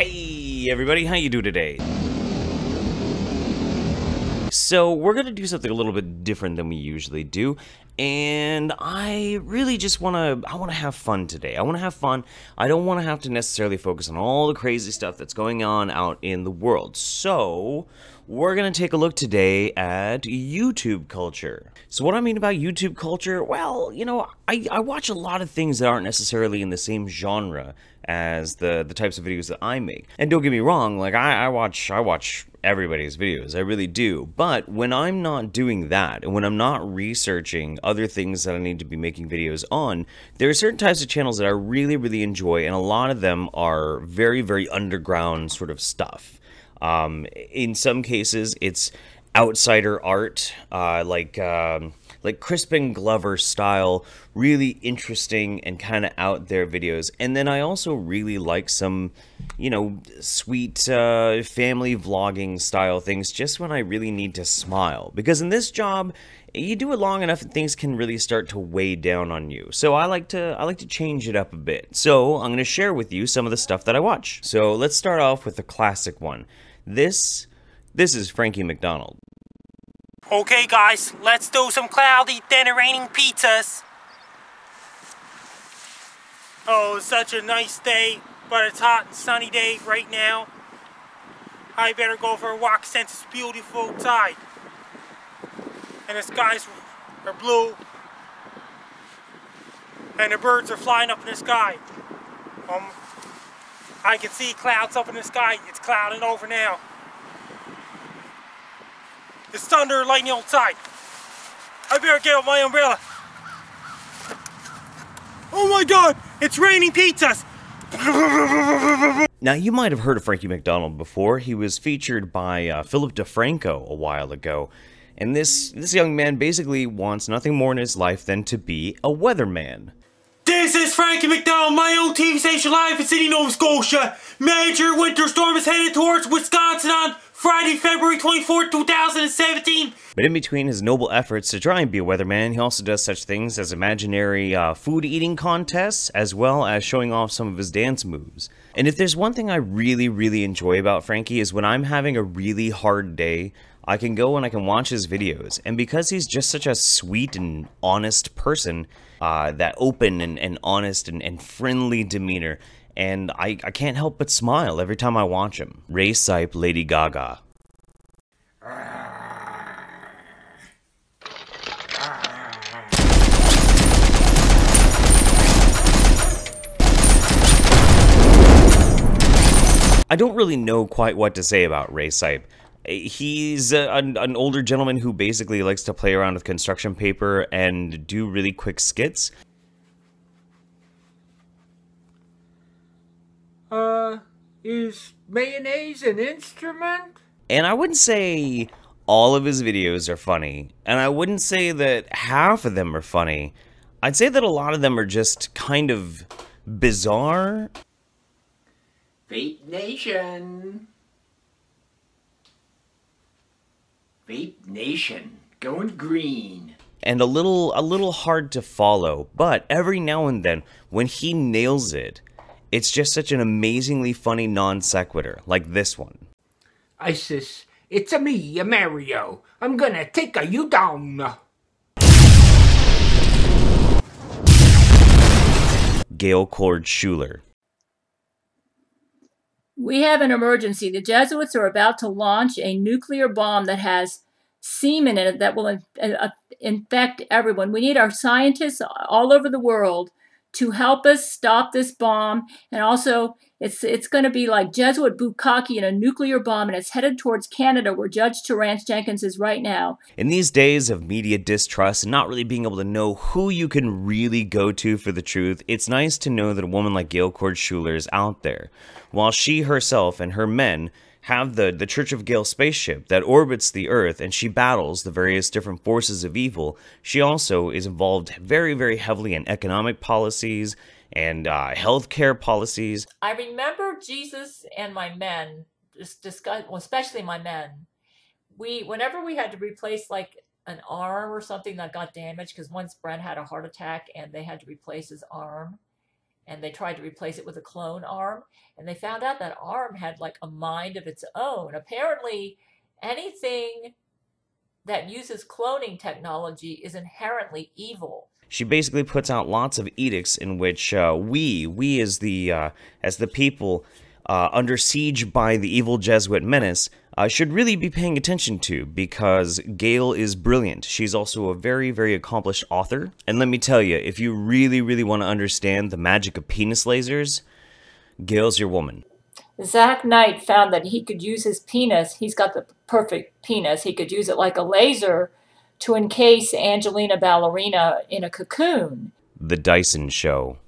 Hey everybody, how you do today? So we're gonna do something a little bit different than we usually do, and I really just wanna I wanna have fun today. I wanna have fun. I don't wanna have to necessarily focus on all the crazy stuff that's going on out in the world. So we're gonna take a look today at YouTube culture. So what I mean about YouTube culture, well, you know, I, I watch a lot of things that aren't necessarily in the same genre as the the types of videos that I make. And don't get me wrong, like I, I watch I watch everybody's videos. I really do. But when I'm not doing that, and when I'm not researching other things that I need to be making videos on, there are certain types of channels that I really, really enjoy, and a lot of them are very, very underground sort of stuff. Um, in some cases, it's outsider art, uh, like um, like Crispin Glover style, really interesting and kind of out there videos. And then I also really like some, you know, sweet uh, family vlogging style things just when I really need to smile. Because in this job, you do it long enough and things can really start to weigh down on you. So I like to I like to change it up a bit. So I'm going to share with you some of the stuff that I watch. So let's start off with the classic one. This this is Frankie MacDonald. Okay guys, let's do some cloudy then raining pizzas. Oh, it's such a nice day, but it's hot and sunny day right now. I better go for a walk since it's beautiful outside. And the skies are blue. And the birds are flying up in the sky. Um, I can see clouds up in the sky. It's clouding over now. It's thunder and lightning outside. I better get out my umbrella. Oh my god, it's raining pizzas. Now, you might have heard of Frankie MacDonald before. He was featured by uh, Philip DeFranco a while ago. And this, this young man basically wants nothing more in his life than to be a weatherman. This is Frankie MacDonald, my own TV station live in Sydney, Nova Scotia. Major winter storm is headed towards Wisconsin on Friday, February 24, 2017. But in between his noble efforts to try and be a weatherman, he also does such things as imaginary uh, food eating contests, as well as showing off some of his dance moves. And if there's one thing I really, really enjoy about Frankie is when I'm having a really hard day, I can go and I can watch his videos. And because he's just such a sweet and honest person, uh, that open and, and honest and, and friendly demeanor, and I, I can't help but smile every time I watch him. Ray Sipe, Lady Gaga. I don't really know quite what to say about Ray Sipe. He's a, an, an older gentleman who basically likes to play around with construction paper and do really quick skits. Uh, is mayonnaise an instrument? And I wouldn't say all of his videos are funny, and I wouldn't say that half of them are funny. I'd say that a lot of them are just kind of bizarre. Vape Nation. Vape Nation. Going green. And a little a little hard to follow, but every now and then when he nails it, it's just such an amazingly funny non sequitur, like this one. Isis, it's a me, a Mario. I'm gonna take a you down. Gail Chord Schuler. We have an emergency. The Jesuits are about to launch a nuclear bomb that has semen in it that will in, uh, infect everyone. We need our scientists all over the world to help us stop this bomb. And also, it's it's going to be like Jesuit Bukkake in a nuclear bomb, and it's headed towards Canada, where Judge Terrance Jenkins is right now. In these days of media distrust and not really being able to know who you can really go to for the truth, it's nice to know that a woman like Gail Chord Schuler is out there. While she herself and her men have the, the Church of Gail spaceship that orbits the Earth and she battles the various different forces of evil, she also is involved very, very heavily in economic policies and uh, healthcare policies. I remember Jesus and my men discuss, well, especially my men. We, whenever we had to replace like an arm or something that got damaged, because once Brent had a heart attack and they had to replace his arm, and they tried to replace it with a clone arm and they found out that arm had like a mind of its own. Apparently anything that uses cloning technology is inherently evil. She basically puts out lots of edicts in which uh, we, we as the uh, as the people uh, under siege by the evil Jesuit menace, uh, should really be paying attention to because Gail is brilliant. She's also a very, very accomplished author. And let me tell you, if you really, really want to understand the magic of penis lasers, Gail's your woman. Zach Knight found that he could use his penis, he's got the perfect penis, he could use it like a laser to encase Angelina Ballerina in a cocoon. The Dyson Show.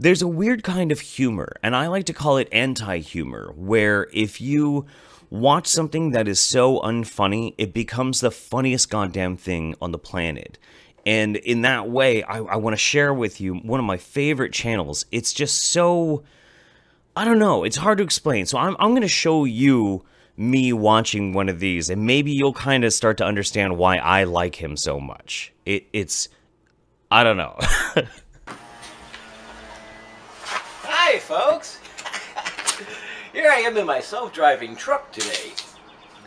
There's a weird kind of humor, and I like to call it anti humor, where if you watch something that is so unfunny, it becomes the funniest goddamn thing on the planet. And in that way, I, I want to share with you one of my favorite channels. It's just so. I don't know, it's hard to explain. So I'm, I'm going to show you me watching one of these, and maybe you'll kind of start to understand why I like him so much. It, it's. I don't know. Hi, folks. Here I am in my self-driving truck today,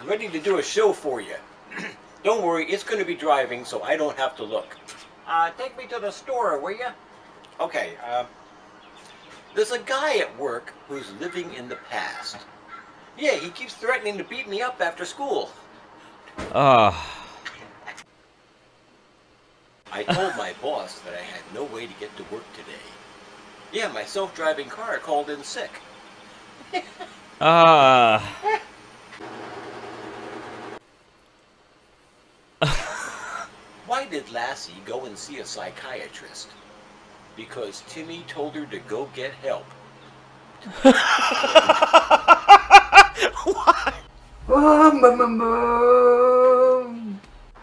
ready to do a show for you. don't worry, it's going to be driving, so I don't have to look. Uh, take me to the store, will you? Okay, uh, there's a guy at work who's living in the past. Yeah, he keeps threatening to beat me up after school. Ah. I told my boss that I had no way to get to work today. Yeah, my self-driving car called in sick. Ah. Why did Lassie go and see a psychiatrist? Because Timmy told her to go get help.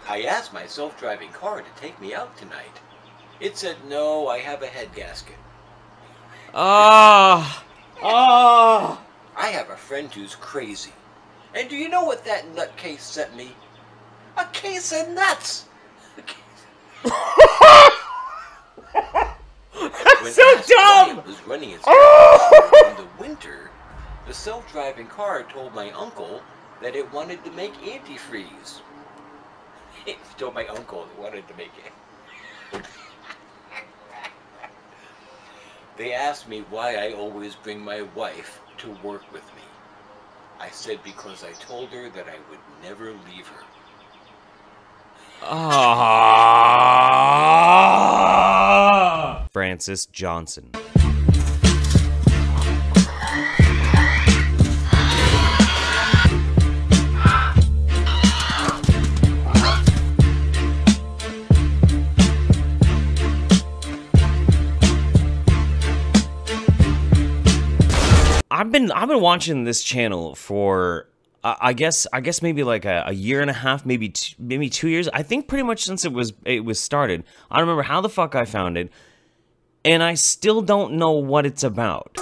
I asked my self-driving car to take me out tonight. It said, no, I have a head gasket. Ah. Ah. I have a friend who's crazy. And do you know what that nutcase sent me? A case of nuts! A case- When so dumb! Was running its in the winter, the self-driving car told my uncle that it wanted to make antifreeze. It told my uncle it wanted to make it. They asked me why I always bring my wife to work with me. I said because I told her that I would never leave her. Ah. Francis Johnson. I've been I've been watching this channel for I guess I guess maybe like a, a year and a half, maybe two, maybe two years. I think pretty much since it was it was started. I don't remember how the fuck I found it, and I still don't know what it's about.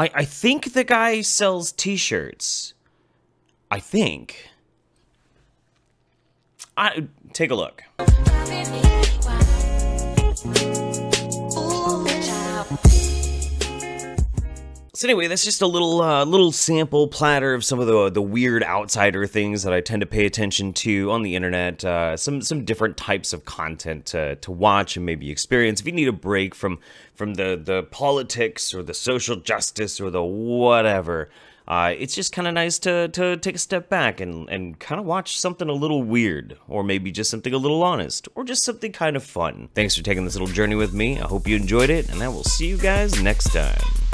I, I think the guy sells t-shirts. I think. I take a look. So anyway, that's just a little uh, little sample platter of some of the the weird outsider things that I tend to pay attention to on the internet. Uh, some some different types of content to, to watch and maybe experience. If you need a break from from the the politics or the social justice or the whatever, uh, it's just kind of nice to to take a step back and and kind of watch something a little weird, or maybe just something a little honest, or just something kind of fun. Thanks for taking this little journey with me. I hope you enjoyed it, and I will see you guys next time.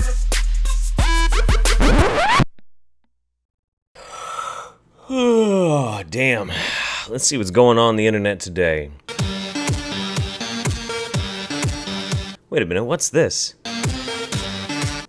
Damn. Let's see what's going on, on the internet today. Wait a minute, what's this?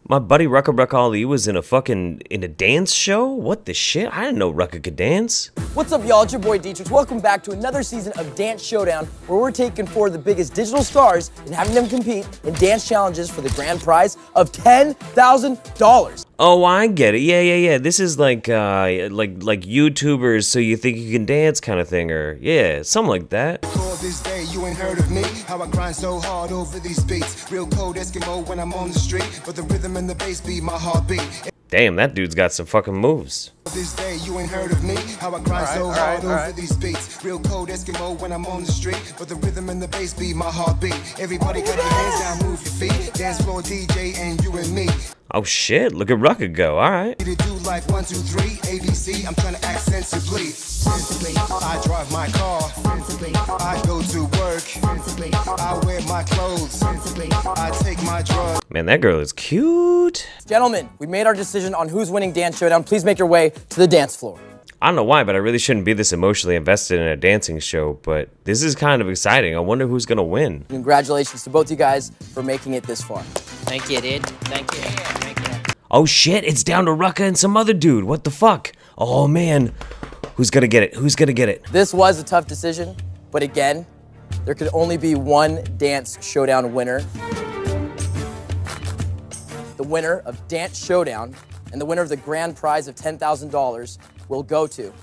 My buddy Rucka Rucka Ali was in a fucking in a dance show. What the shit? I didn't know Rucka could dance. What's up, y'all? It's your boy Dietrich. Welcome back to another season of Dance Showdown, where we're taking four of the biggest digital stars and having them compete in dance challenges for the grand prize of $10,000. Oh, I get it. Yeah, yeah, yeah. This is like uh like like YouTubers so you think you can dance kind of thing or yeah, something like that. This day, you ain't heard of me. How I grind so hard over these beats. Real cold Eskimo when I'm on the street. But the rhythm and the bass my heartbeat. Damn, that dude's got some fucking moves. This day, you ain't heard of me. How I grind so hard over these beats. Real cold Eskimo when I'm on the street. But the rhythm and the bass beat my heartbeat. Everybody got your hands down, move your feet. Dance floor DJ and you and me. Oh shit, look at Rucka go. All right. To do like one, two, three, ABC. I'm trying to act sensibly. Sensibly. I drive my car. Sensibly. I go to work. Sensibly. I wear my clothes. Sensibly. I take my drugs. Man, that girl is cute. Gentlemen, we made our decision on who's winning Dance Showdown. Please make your way to the dance floor. I don't know why, but I really shouldn't be this emotionally invested in a dancing show, but this is kind of exciting. I wonder who's gonna win. Congratulations to both you guys for making it this far. Thank you, dude. Thank you. Thank you. Oh shit, it's down to Rucka and some other dude. What the fuck? Oh man. Who's gonna get it? Who's gonna get it? This was a tough decision, but again, there could only be one Dance Showdown winner. The winner of Dance Showdown and the winner of the grand prize of $10,000 will go to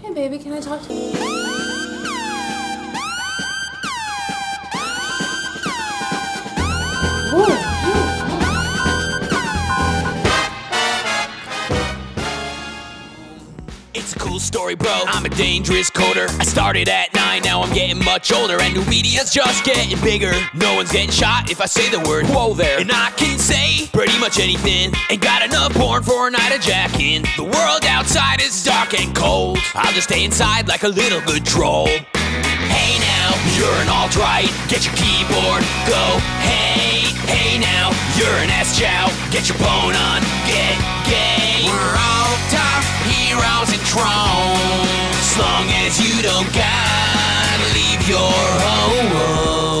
Hey, baby, can I talk to you? Story, bro. I'm a dangerous coder. I started at nine, now I'm getting much older, and new media's just getting bigger. No one's getting shot if I say the word whoa there. And I can say pretty much anything. Ain't got enough porn for a night of jacking. The world outside is dark and cold. I'll just stay inside like a little good troll. Hey now, you're an alt right. Get your keyboard, go. Hey, hey now, you're an S chow. Get your bone on, get gay. We're all tough arms and drones. As long as you don't gotta leave your home.